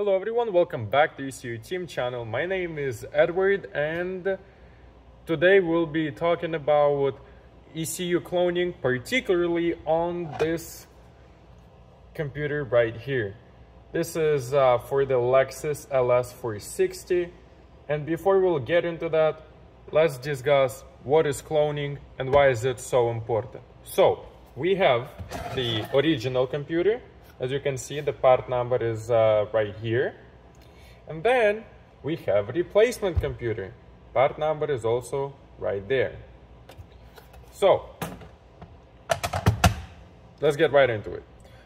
Hello everyone, welcome back to ECU Team channel. My name is Edward and today we'll be talking about ECU cloning, particularly on this computer right here. This is uh, for the Lexus LS460 and before we'll get into that, let's discuss what is cloning and why is it so important. So, we have the original computer as you can see, the part number is uh, right here. And then we have replacement computer. Part number is also right there. So, let's get right into it.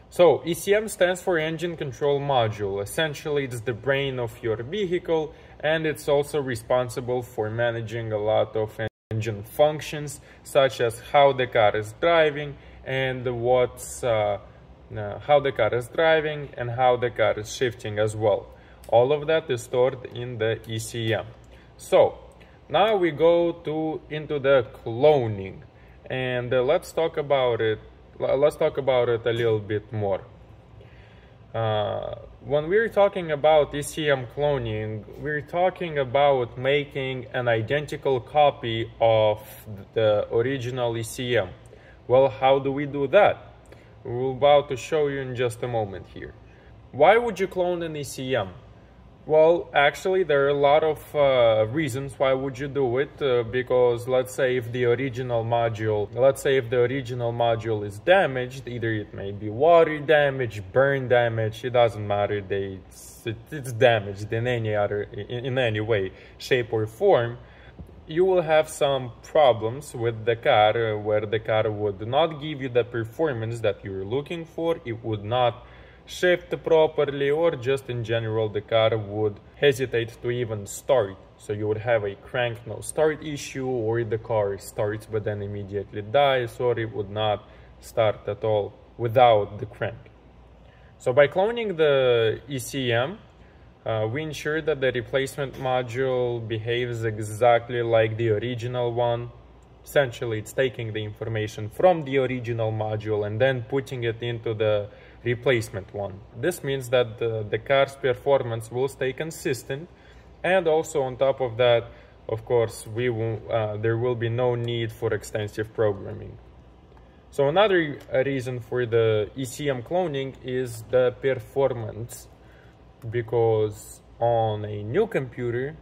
So, ECM stands for Engine Control Module. Essentially, it's the brain of your vehicle and it's also responsible for managing a lot of engine functions such as how the car is driving and what's uh, uh, how the car is driving and how the car is shifting as well. All of that is stored in the ECM. So now we go to into the cloning and uh, let's talk about it. Let's talk about it a little bit more. Uh, when we're talking about ECM cloning, we're talking about making an identical copy of the original ECM. Well, how do we do that? We're about to show you in just a moment here. Why would you clone an ECM? Well, actually, there are a lot of uh, reasons why would you do it. Uh, because let's say if the original module, let's say if the original module is damaged, either it may be water damage, burn damage, it doesn't matter. It's, it's damaged in any other, in, in any way, shape or form you will have some problems with the car uh, where the car would not give you the performance that you're looking for. It would not shift properly or just in general the car would hesitate to even start. So you would have a crank no start issue or the car starts but then immediately dies or it would not start at all without the crank. So by cloning the ECM uh, we ensure that the replacement module behaves exactly like the original one. Essentially, it's taking the information from the original module and then putting it into the replacement one. This means that the, the car's performance will stay consistent and also on top of that, of course, we will, uh, there will be no need for extensive programming. So another reason for the ECM cloning is the performance because on a new computer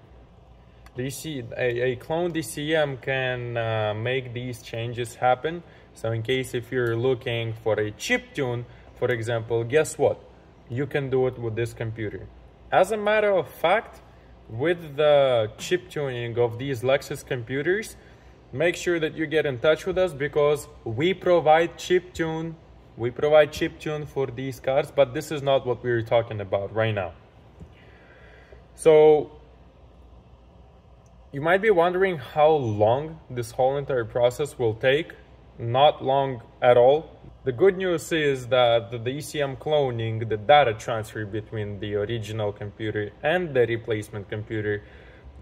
DC, a, a clone DCM can uh, make these changes happen. So in case if you're looking for a chip tune, for example, guess what? You can do it with this computer. As a matter of fact, with the chip tuning of these Lexus computers, make sure that you get in touch with us because we provide chip tune we provide chip tune for these cars, but this is not what we're talking about right now. So you might be wondering how long this whole entire process will take. Not long at all. The good news is that the ECM cloning, the data transfer between the original computer and the replacement computer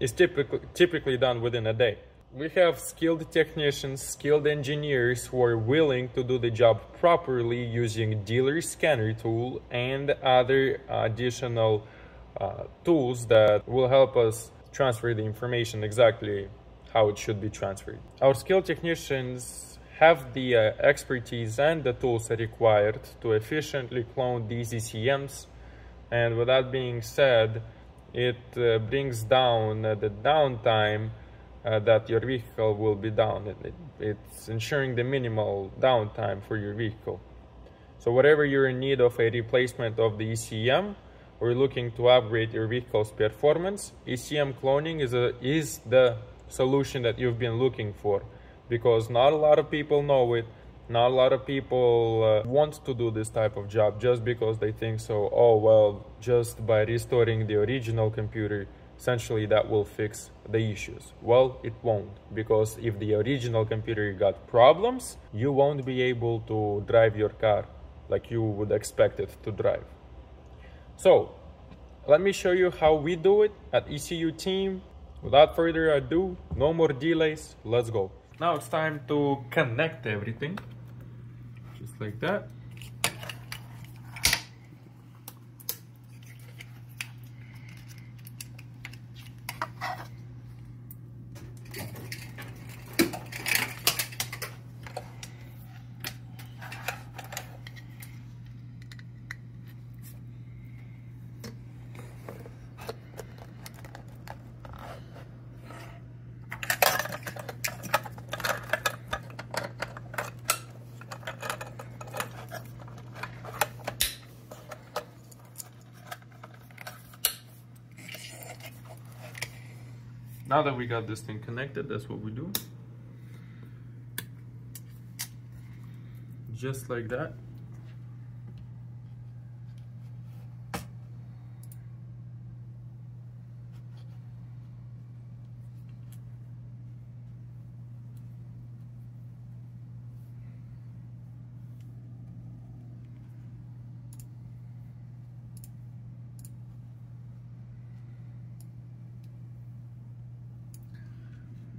is typically, typically done within a day. We have skilled technicians, skilled engineers who are willing to do the job properly using dealer scanner tool and other additional uh, tools that will help us transfer the information exactly how it should be transferred. Our skilled technicians have the uh, expertise and the tools required to efficiently clone these ECMs and with that being said it uh, brings down the downtime uh, that your vehicle will be down. It, it, it's ensuring the minimal downtime for your vehicle. So whatever you're in need of a replacement of the ECM or looking to upgrade your vehicle's performance, ECM cloning is, a, is the solution that you've been looking for because not a lot of people know it. Not a lot of people uh, want to do this type of job just because they think so, oh, well, just by restoring the original computer, essentially that will fix the issues. Well, it won't, because if the original computer got problems, you won't be able to drive your car like you would expect it to drive. So, let me show you how we do it at ECU team. Without further ado, no more delays, let's go. Now it's time to connect everything, just like that. Now that we got this thing connected, that's what we do. Just like that.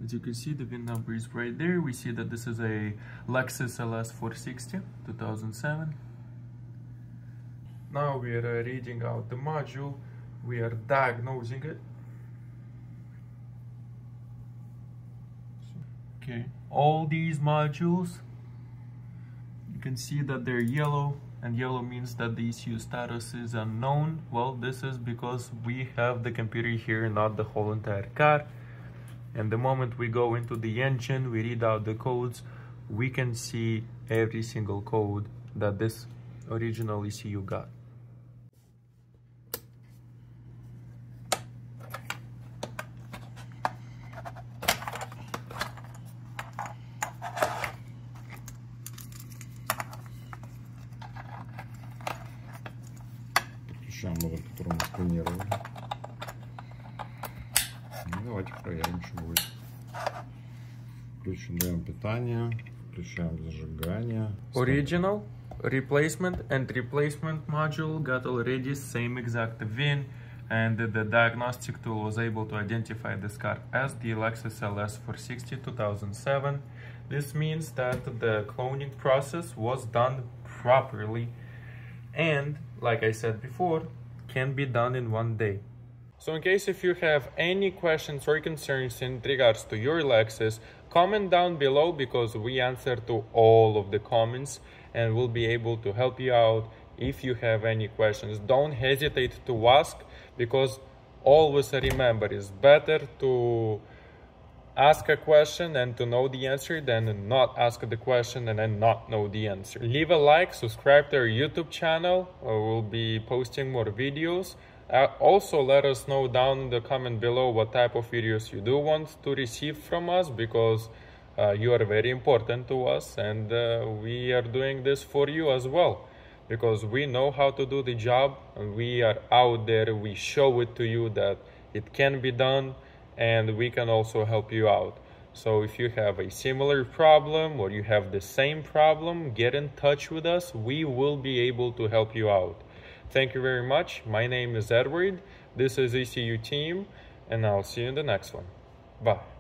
As you can see, the VIN number is right there. We see that this is a Lexus LS 460 2007. Now we are uh, reading out the module. We are diagnosing it. Okay, all these modules, you can see that they're yellow and yellow means that the ECU status is unknown. Well, this is because we have the computer here, not the whole entire car and the moment we go into the engine we read out the codes we can see every single code that this original ECU got Включаем номер, который мы сканировали. Ну, давайте проверим, что будет. Включаем питание, включаем зажигание. Original, replacement and replacement module got already same exact VIN and the diagnostic tool was able to identify this car as the Lexus LS 460 2007. This means that the cloning process was done properly and, like I said before, can be done in one day. So in case if you have any questions or concerns in regards to your Lexus, comment down below because we answer to all of the comments and we'll be able to help you out if you have any questions. Don't hesitate to ask because always remember it's better to ask a question and to know the answer than not ask the question and then not know the answer. Leave a like, subscribe to our YouTube channel. Uh, we'll be posting more videos. Uh, also, let us know down in the comment below what type of videos you do want to receive from us because uh, you are very important to us and uh, we are doing this for you as well because we know how to do the job and we are out there. We show it to you that it can be done and we can also help you out. So if you have a similar problem or you have the same problem get in touch with us. We will be able to help you out thank you very much. My name is edward. This is ecu team and i'll see you in the next one. Bye